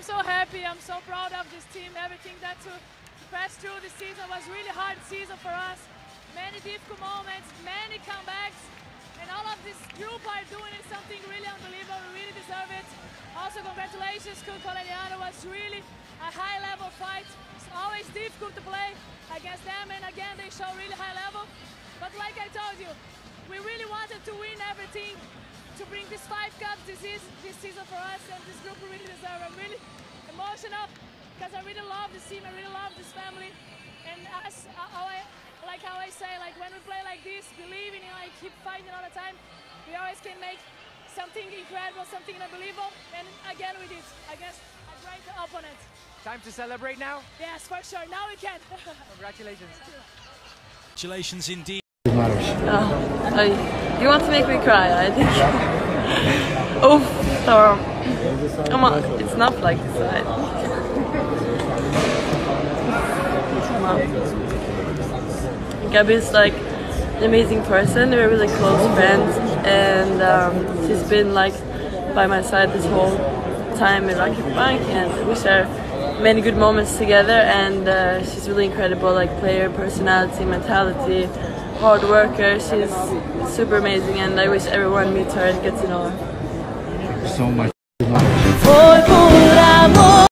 so happy. I'm so proud of this team. Everything that to, to pass through this season was really hard season for us. Many difficult moments, many comebacks, and all of this group are doing something really unbelievable. We really deserve it. Also, congratulations, Cook Conegliano was really a high level fight. It's always difficult to play against them, and again, they show really high level. But like I told you, we really wanted to win everything to bring these five cups this, is, this season for us, and this group really deserve. I'm really emotional because I really love this team. I really love this family, and as how I, like how I say, like when we play like this, believing in, like keep fighting all the time, we always can make something incredible, something unbelievable, and again we did against a great opponent. Time to celebrate now. Yes, for sure. Now we can. Congratulations. Congratulations indeed. Oh, I- you want to make me cry, I think. Oof, so, come on, it's not like this, right? Come on. Gabi's like an amazing person, we're really close friends, and um, she's been like by my side this whole time in VakifBank, and we share many good moments together, and uh, she's really incredible, like player, personality, mentality, hard worker. She's super amazing, and I wish everyone meets her and gets to know her. So much.